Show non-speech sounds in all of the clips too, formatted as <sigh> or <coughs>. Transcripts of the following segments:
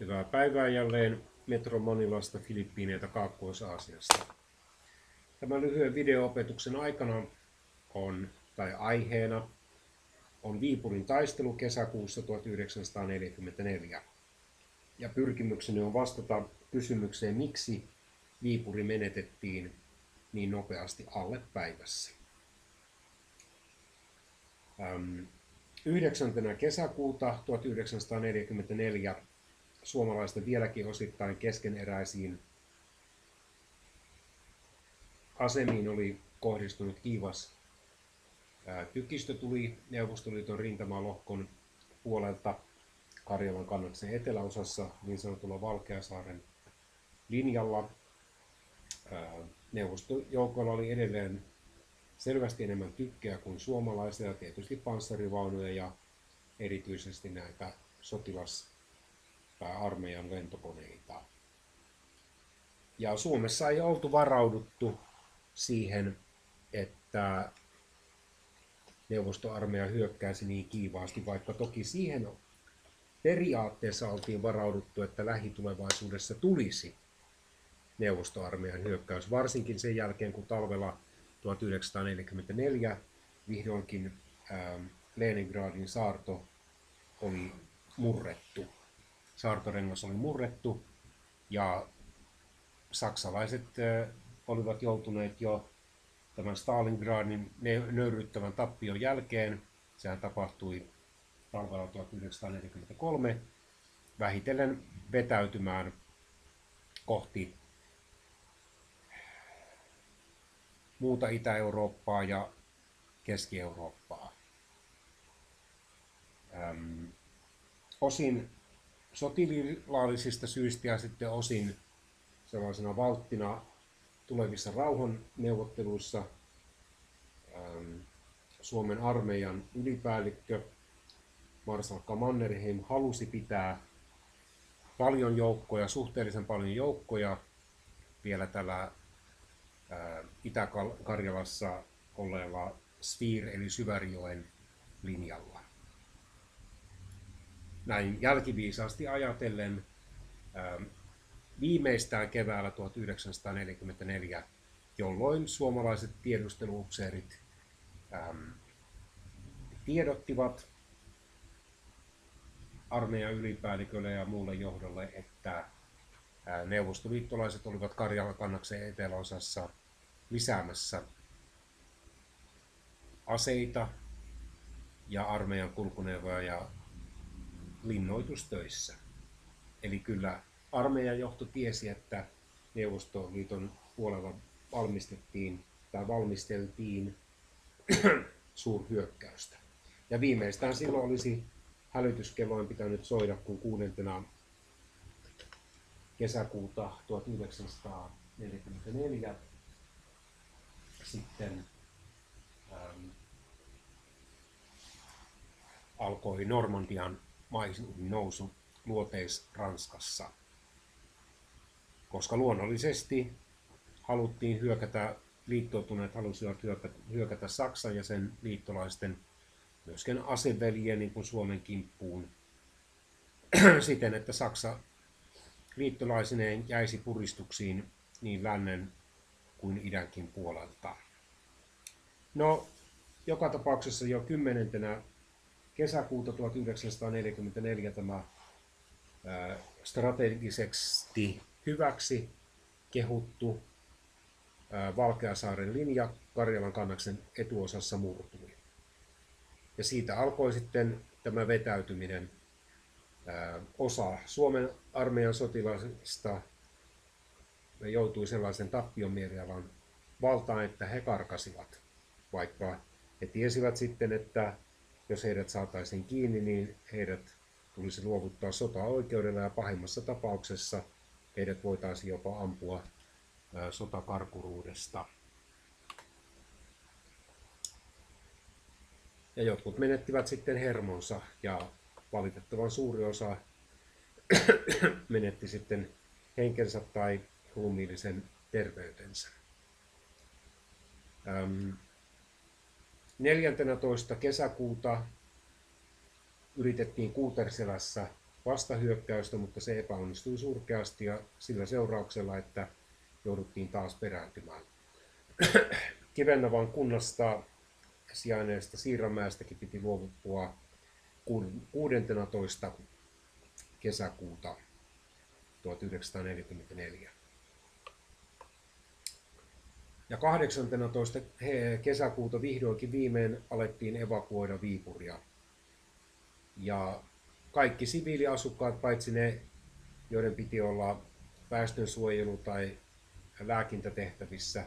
Hyvää päivää jälleen Metro Manilasta Filippiineiltä Kaakkois-Aasiasta. Tämän lyhyen video-opetuksen aikana on, tai aiheena on Viipurin taistelu kesäkuussa 1944. Ja pyrkimykseni on vastata kysymykseen, miksi Viipuri menetettiin niin nopeasti alle päivässä. 9. kesäkuuta 1944 suomalaisten vieläkin osittain keskeneräisiin asemiin oli kohdistunut kiivas tykistö tuli Neuvostoliiton rintamalohkon puolelta Karjalan kannaksen eteläosassa niin sanotulla Valkeasaaren linjalla. Neuvostojoukoilla oli edelleen selvästi enemmän tykkejä kuin suomalaisia, tietysti panssarivaunuja ja erityisesti näitä sotilas- tai armeijan lentokoneita. Ja Suomessa ei oltu varauduttu siihen, että neuvostoarmeija hyökkäisi niin kiivaasti, vaikka toki siihen periaatteessa oltiin varauduttu, että lähitulevaisuudessa tulisi neuvostoarmeijan hyökkäys, varsinkin sen jälkeen, kun talvella 1944 vihdoinkin Leningradin saarto oli murrettu saartorengas oli murrettu ja saksalaiset olivat joutuneet jo tämän Stalingradin nöyryttävän tappion jälkeen, sehän tapahtui talvella 1943, vähitellen vetäytymään kohti muuta Itä-Eurooppaa ja Keski-Eurooppaa. osin sotilaallisista syistä ja sitten osin sellaisena valttina tulevissa rauhanneuvotteluissa ähm, Suomen armeijan ylipäällikkö Marsalkka Mannerheim halusi pitää paljon joukkoja, suhteellisen paljon joukkoja vielä tällä äh, Itä-Karjalassa olleella Svir eli Syvärjoen linjalla näin jälkiviisaasti ajatellen ähm, viimeistään keväällä 1944, jolloin suomalaiset tiedusteluupseerit ähm, tiedottivat armeijan ylipäällikölle ja muulle johdolle, että äh, neuvostoliittolaiset olivat Karjalan kannaksen eteläosassa lisäämässä aseita ja armeijan kulkuneuvoja ja linnoitustöissä. Eli kyllä armeijan johto tiesi, että Neuvostoliiton puolella valmistettiin tai valmisteltiin <clears throat> suurhyökkäystä. Ja viimeistään silloin olisi hälytyskelloin pitänyt soida, kun kuudentena kesäkuuta 1944 sitten ähm, alkoi Normandian maihin nousu luoteis-Ranskassa, koska luonnollisesti haluttiin hyökätä, liittoutuneet halusivat hyökätä, hyökätä Saksan ja sen liittolaisten myöskin aseveljen niin kuin Suomen kimppuun <clears throat> siten, että Saksa liittolaisineen jäisi puristuksiin niin lännen kuin idänkin puolelta. No, joka tapauksessa jo kymmenentenä kesäkuuta 1944 tämä strategisesti hyväksi kehuttu Valkeasaaren linja Karjalan kannaksen etuosassa murtui. Ja siitä alkoi sitten tämä vetäytyminen. Osa Suomen armeijan sotilaista joutui sellaisen tappion mielialan valtaan, että he karkasivat, vaikka he tiesivät sitten, että jos heidät saataisiin kiinni, niin heidät tulisi luovuttaa sota-oikeudella ja pahimmassa tapauksessa heidät voitaisiin jopa ampua sotakarkuruudesta. Ja jotkut menettivät sitten hermonsa ja valitettavan suuri osa <coughs> menetti sitten henkensä tai ruumiillisen terveytensä. 14. kesäkuuta yritettiin Kuuterselässä vastahyökkäystä, mutta se epäonnistui surkeasti ja sillä seurauksella, että jouduttiin taas perääntymään. <clears throat> Kivennavan kunnasta sijainneesta Siiramäestäkin piti luovuttua 16. kesäkuuta 1944. Ja 18. kesäkuuta vihdoinkin viimein alettiin evakuoida Viipuria. Ja kaikki siviiliasukkaat, paitsi ne, joiden piti olla väestönsuojelu- tai lääkintätehtävissä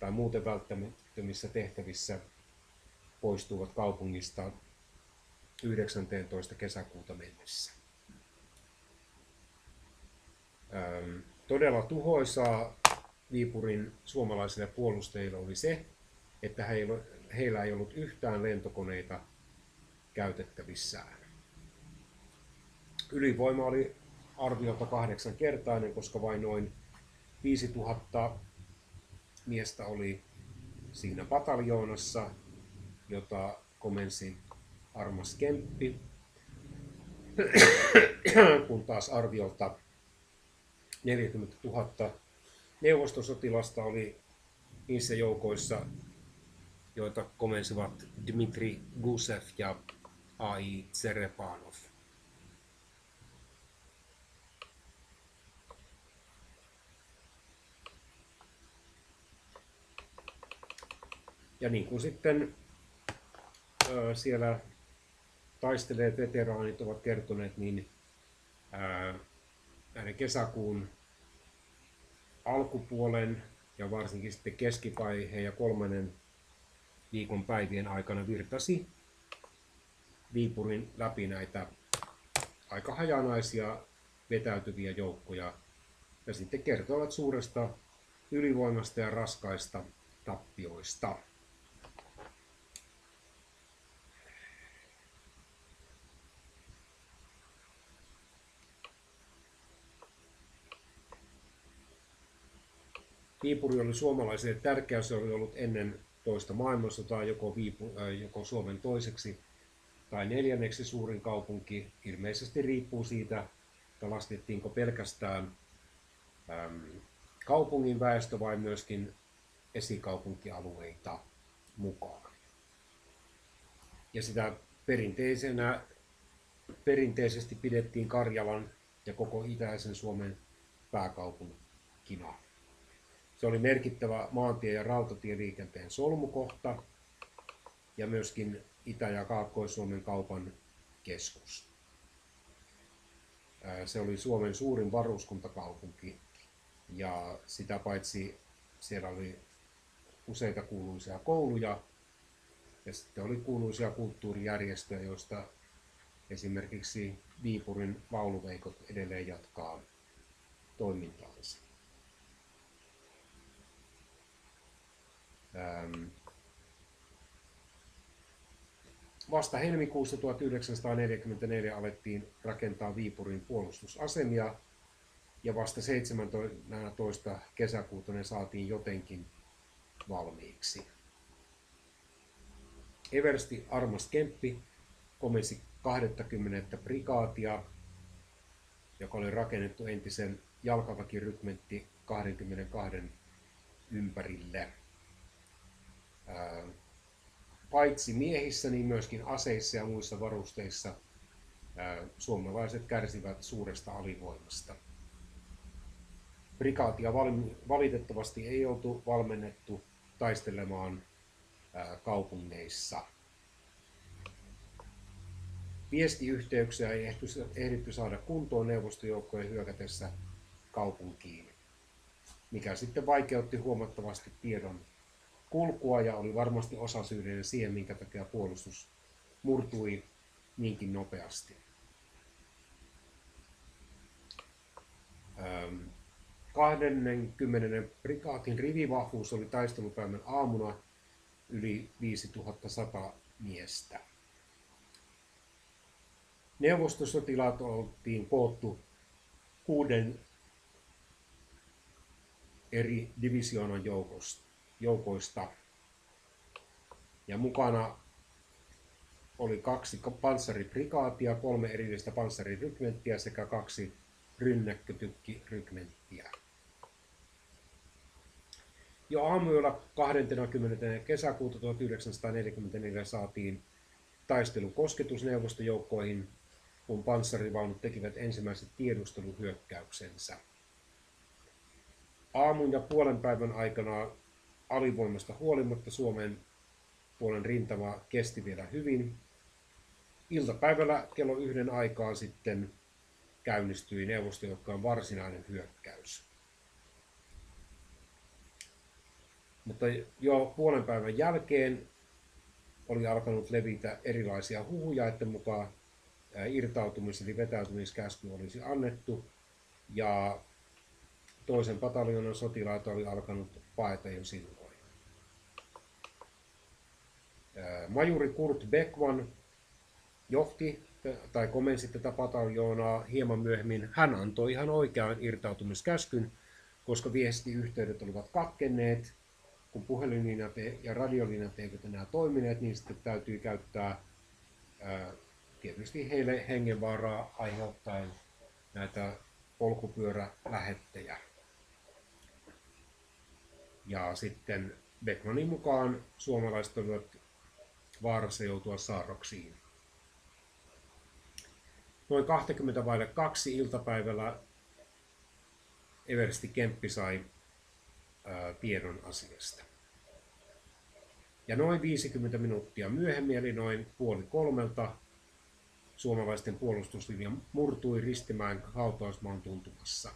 tai muuten välttämättömissä tehtävissä, poistuvat kaupungista 19. kesäkuuta mennessä. Todella tuhoisaa Viipurin suomalaisille puolustajille oli se, että heillä ei ollut yhtään lentokoneita käytettävissään. Ylivoima oli arviolta kahdeksankertainen, koska vain noin 5000 miestä oli siinä pataljoonassa, jota komensi Armas Kemppi, kun taas arviolta 40 000 neuvostosotilasta oli niissä joukoissa, joita komensivat Dmitri Gusev ja A.I. Tserepanov. Ja niin kuin sitten siellä taisteleet veteraanit ovat kertoneet, niin näiden kesäkuun alkupuolen ja varsinkin sitten keskivaiheen ja kolmannen viikon päivien aikana virtasi Viipurin läpi näitä aika hajanaisia vetäytyviä joukkoja ja sitten kertovat suuresta ylivoimasta ja raskaista tappioista. Viipuri oli suomalaisille tärkeä, se oli ollut ennen toista maailmansotaa joko, Viipu, äh, joko Suomen toiseksi tai neljänneksi suurin kaupunki. Ilmeisesti riippuu siitä, että laskettiinko pelkästään äm, kaupungin väestö vai myöskin esikaupunkialueita mukaan. Ja sitä perinteisenä, perinteisesti pidettiin Karjalan ja koko itäisen Suomen pääkaupunkina. Se oli merkittävä maantie- ja rautatieliikenteen solmukohta ja myöskin Itä- ja Kaakkois-Suomen kaupan keskus. Se oli Suomen suurin varuskuntakaupunki ja sitä paitsi siellä oli useita kuuluisia kouluja ja sitten oli kuuluisia kulttuurijärjestöjä, joista esimerkiksi Viipurin lauluveikot edelleen jatkaa toimintaansa. Ähm, vasta helmikuussa 1944 alettiin rakentaa Viipurin puolustusasemia ja vasta 17. kesäkuuta ne saatiin jotenkin valmiiksi. Eversti Armas Kemppi komensi 20. prikaatia, joka oli rakennettu entisen jalkaväkirykmentti 22 ympärille paitsi miehissä, niin myöskin aseissa ja muissa varusteissa suomalaiset kärsivät suuresta alivoimasta. Prikaatia valitettavasti ei oltu valmennettu taistelemaan kaupungeissa. Viestiyhteyksiä ei ehditty saada kuntoon neuvostojoukkojen hyökätessä kaupunkiin, mikä sitten vaikeutti huomattavasti tiedon kulkua ja oli varmasti osasyyllinen siihen, minkä takia puolustus murtui niinkin nopeasti. 20. prikaatin rivivahvuus oli taistelupäivän aamuna yli 5100 miestä. Neuvostosotilaat oltiin koottu kuuden eri divisioonan joukosta joukoista. Ja mukana oli kaksi panssariprikaatia, kolme erillistä panssarirykmenttiä sekä kaksi rynnäkkötykkirykmenttiä. Jo aamuyöllä 20. kesäkuuta 1944 saatiin taistelu kosketusneuvostojoukkoihin, kun panssarivaunut tekivät ensimmäiset tiedusteluhyökkäyksensä. Aamun ja puolen päivän aikana alivoimasta huolimatta Suomen puolen rintama kesti vielä hyvin. Iltapäivällä kello yhden aikaan sitten käynnistyi neuvostojoukkojen varsinainen hyökkäys. Mutta jo puolen päivän jälkeen oli alkanut levitä erilaisia huhuja, että mukaan irtautumis- eli vetäytymiskäsky olisi annettu. Ja toisen pataljonan sotilaita oli alkanut paeta jo silloin. Majuri Kurt Beckman johti tai komensi tätä pataljoonaa hieman myöhemmin. Hän antoi ihan oikean irtautumiskäskyn, koska viestiyhteydet olivat katkenneet. Kun puhelinlinjat ja radiolinjat eivät enää toimineet, niin sitten täytyy käyttää ää, tietysti heille hengenvaaraa aiheuttaen näitä polkupyörälähettejä. Ja sitten Beckmanin mukaan suomalaiset olivat vaarassa joutua saarroksiin. Noin 20 vaille kaksi iltapäivällä Eversti Kemppi sai tiedon asiasta. Ja noin 50 minuuttia myöhemmin, eli noin puoli kolmelta, suomalaisten puolustuslinja murtui Ristimään hautausmaan tuntumassa.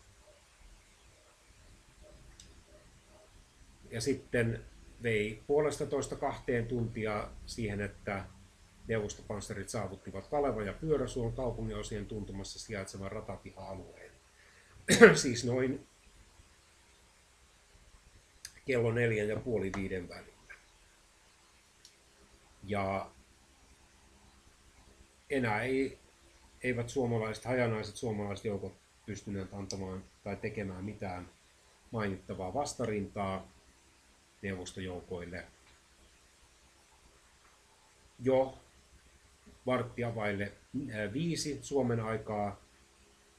Ja sitten vei puolesta toista kahteen tuntia siihen, että neuvostopanssarit saavuttivat Kaleva ja Pyöräsuon kaupungin osien tuntumassa sijaitsevan ratapiha-alueen. <clears throat> siis noin kello neljän ja puoli viiden välillä. Ja enää ei, eivät suomalaiset, hajanaiset suomalaiset joukot pystyneet antamaan tai tekemään mitään mainittavaa vastarintaa neuvostojoukoille. Jo varttia vaille viisi Suomen aikaa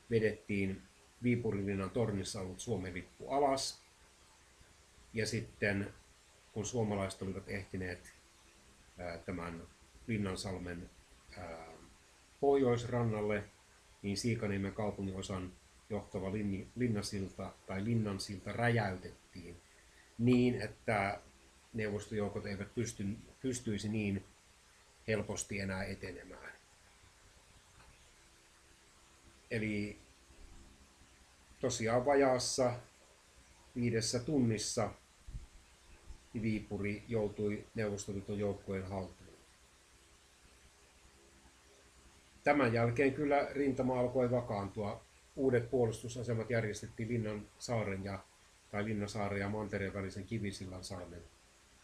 vedettiin Viipurilinnan tornissa ollut Suomen lippu alas. Ja sitten kun suomalaiset olivat ehtineet tämän Linnansalmen pohjoisrannalle, niin Siikaniemen kaupunginosan johtava linnasilta tai linnansilta räjäytettiin niin, että neuvostojoukot eivät pysty, pystyisi niin helposti enää etenemään. Eli tosiaan vajaassa viidessä tunnissa Viipuri joutui Neuvostoliiton joukkojen haltuun. Tämän jälkeen kyllä rintama alkoi vakaantua. Uudet puolustusasemat järjestettiin Linnan saaren ja, tai Linnasaaren ja Mantereen välisen Kivisillan salmen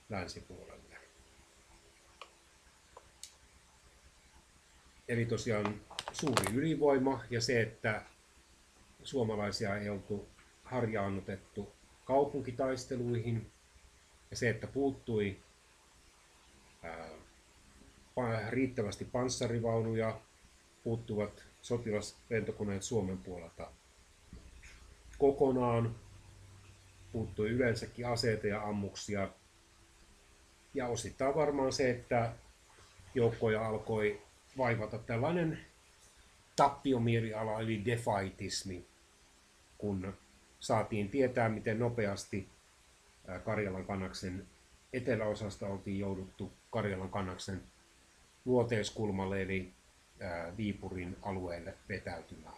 länsipuolelle. Eli tosiaan suuri ylivoima ja se, että suomalaisia ei oltu harjaannutettu kaupunkitaisteluihin ja se, että puuttui ää, riittävästi panssarivaunuja, puuttuvat sotilaslentokoneet Suomen puolelta kokonaan, puuttui yleensäkin aseita ja ammuksia. Ja osittain varmaan se, että joukkoja alkoi vaivata tällainen tappiomieliala eli defaitismi, kun saatiin tietää, miten nopeasti Karjalan kannaksen eteläosasta oltiin jouduttu Karjalan kannaksen luoteiskulmalle eli Viipurin alueelle vetäytymään.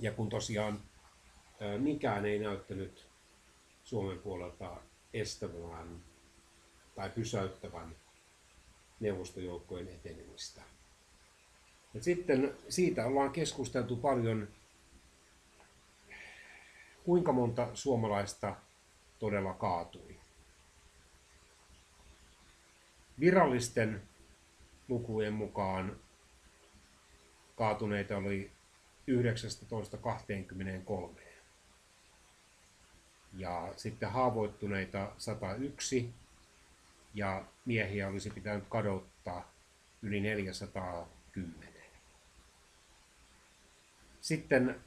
Ja kun tosiaan mikään ei näyttänyt Suomen puolelta estävän tai pysäyttävän neuvostojoukkojen etenemistä. Et sitten siitä ollaan keskusteltu paljon, kuinka monta suomalaista todella kaatui. Virallisten lukujen mukaan kaatuneita oli 19-23. Ja sitten haavoittuneita 101 ja miehiä olisi pitänyt kadottaa yli 410. Sitten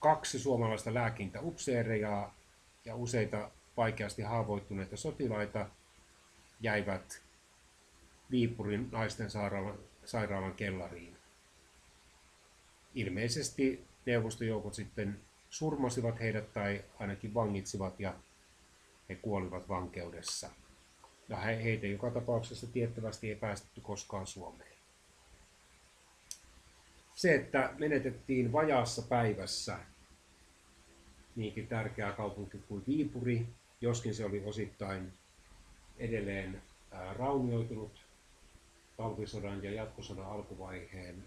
kaksi suomalaista lääkintäupseereja ja useita vaikeasti haavoittuneita sotilaita jäivät Viipurin naisten sairaalan, sairaalan kellariin. Ilmeisesti neuvostojoukot sitten surmasivat heidät tai ainakin vangitsivat ja he kuolivat vankeudessa. Ja heitä joka tapauksessa tiettävästi ei päästetty koskaan Suomeen. Se, että menetettiin vajaassa päivässä niinkin tärkeä kaupunki kuin Viipuri, joskin se oli osittain edelleen raunioitunut talvisodan ja jatkosodan alkuvaiheen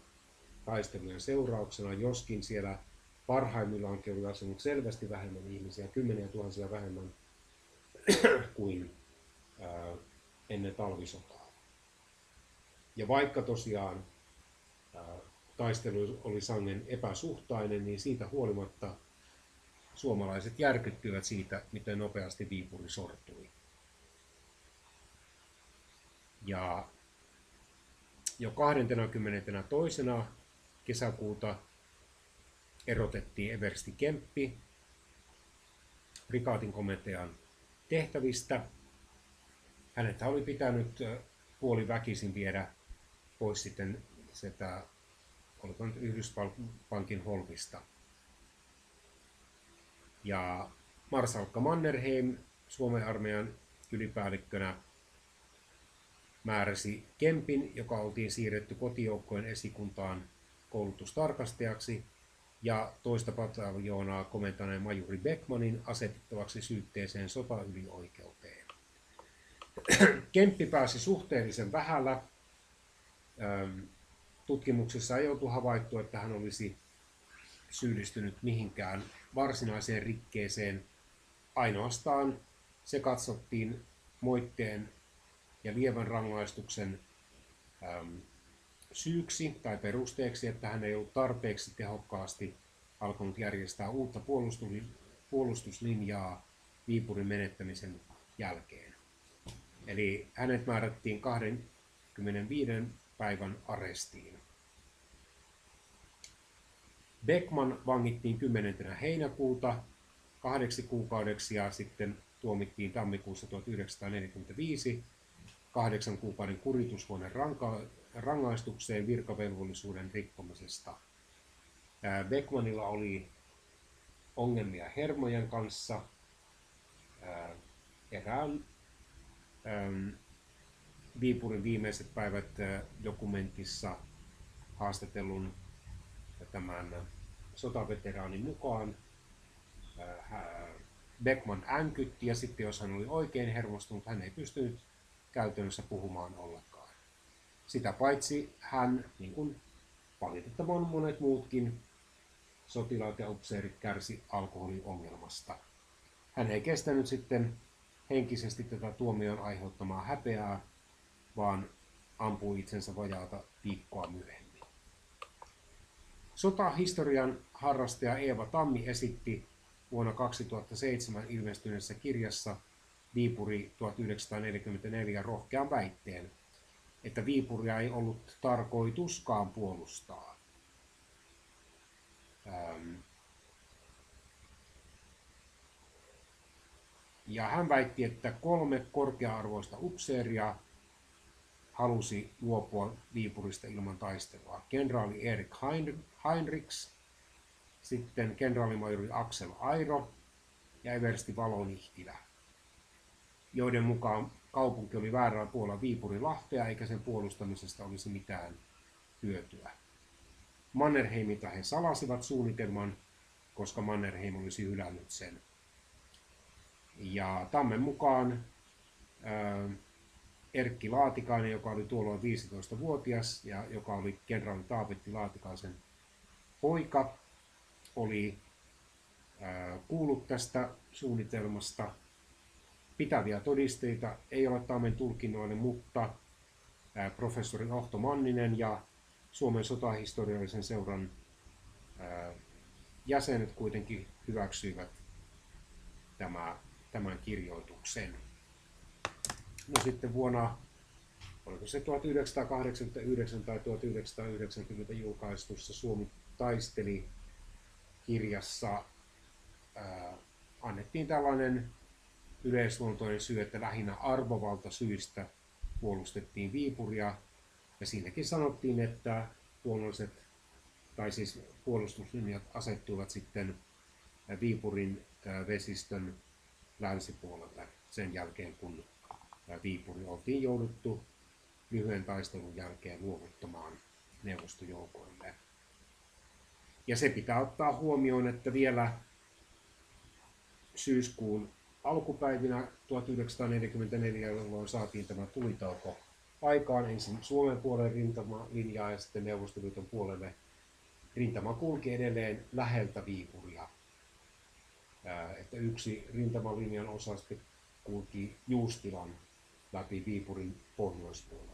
taistelujen seurauksena, joskin siellä parhaimmillaankin oli asunut selvästi vähemmän ihmisiä, kymmeniä tuhansia vähemmän <clears throat> kuin ennen talvisotaa. Ja vaikka tosiaan taistelu oli sangen epäsuhtainen, niin siitä huolimatta suomalaiset järkyttyivät siitä, miten nopeasti Viipuri sortui. Ja jo 22. kesäkuuta erotettiin Eversti Kemppi prikaatin komentajan tehtävistä. Hänet oli pitänyt puoli väkisin viedä pois sitten sitä, oliko nyt Yhdysvalpankin holvista. Ja Marsalkka Mannerheim Suomen armeijan ylipäällikkönä määräsi Kempin, joka oltiin siirretty kotijoukkojen esikuntaan koulutustarkastajaksi, ja toista pataljoonaa komentaneen majuri Beckmanin asetettavaksi syytteeseen sotaylioikeuteen. Kemppi pääsi suhteellisen vähällä. Tutkimuksessa ei oltu havaittu, että hän olisi syyllistynyt mihinkään varsinaiseen rikkeeseen. Ainoastaan se katsottiin moitteen ja lievän rangaistuksen syyksi tai perusteeksi, että hän ei ollut tarpeeksi tehokkaasti alkanut järjestää uutta puolustuslinjaa Viipurin menettämisen jälkeen. Eli hänet määrättiin 25 päivän arestiin. Beckman vangittiin 10. heinäkuuta kahdeksi kuukaudeksi ja sitten tuomittiin tammikuussa 1945 kahdeksan kuukauden kuritusvuoden rangaistukseen virkavelvollisuuden rikkomisesta. Beckmanilla oli ongelmia hermojen kanssa. Erään Viipurin viimeiset päivät dokumentissa haastatellun tämän sotaveteraanin mukaan Beckman änkytti ja sitten jos hän oli oikein hermostunut, hän ei pystynyt käytännössä puhumaan ollenkaan. Sitä paitsi hän, niin kuin valitettavan monet muutkin sotilaat ja upseerit kärsi alkoholiongelmasta. Hän ei kestänyt sitten henkisesti tätä tuomion aiheuttamaa häpeää, vaan ampui itsensä vajaata viikkoa myöhemmin. Sotahistorian harrastaja Eeva Tammi esitti vuonna 2007 ilmestyneessä kirjassa Viipuri 1944 rohkean väitteen, että Viipuria ei ollut tarkoituskaan puolustaa. Ähm. Ja hän väitti, että kolme korkea-arvoista upseeria halusi luopua Viipurista ilman taistelua. Kenraali Erik Heinrichs, sitten kenraalimajori Axel Airo ja Eversti Valonihtilä joiden mukaan kaupunki oli väärällä puolella Viipurin lahtea eikä sen puolustamisesta olisi mitään hyötyä. Mannerheimin he salasivat suunnitelman, koska Mannerheim olisi hylännyt sen. Ja Tammen mukaan ää, Erkki Laatikainen, joka oli tuolloin 15-vuotias ja joka oli kenraali Taavetti Laatikaisen poika, oli ää, kuullut tästä suunnitelmasta pitäviä todisteita ei ole Tamen tulkinnoille, mutta professori Ohto Manninen ja Suomen sotahistoriallisen seuran jäsenet kuitenkin hyväksyivät tämä, tämän kirjoituksen. no sitten vuonna, oliko se 1989 tai 1990 julkaistussa Suomi taisteli kirjassa ää, annettiin tällainen yleisluontoinen syy, että lähinnä arvovalta syistä puolustettiin Viipuria. Ja siinäkin sanottiin, että luonnolliset, tai siis puolustuslinjat asettuivat sitten Viipurin vesistön länsipuolelle sen jälkeen, kun Viipuri oltiin jouduttu lyhyen taistelun jälkeen luovuttamaan neuvostojoukoille. Ja se pitää ottaa huomioon, että vielä syyskuun alkupäivinä 1944, jolloin saatiin tämä tulitauko aikaan ensin Suomen puolen rintamalinjaa ja sitten Neuvostoliiton puolelle. Rintama kulki edelleen läheltä Viipuria. Että yksi rintamalinjan osa kulki Juustilan läpi Viipurin pohjoispuolella.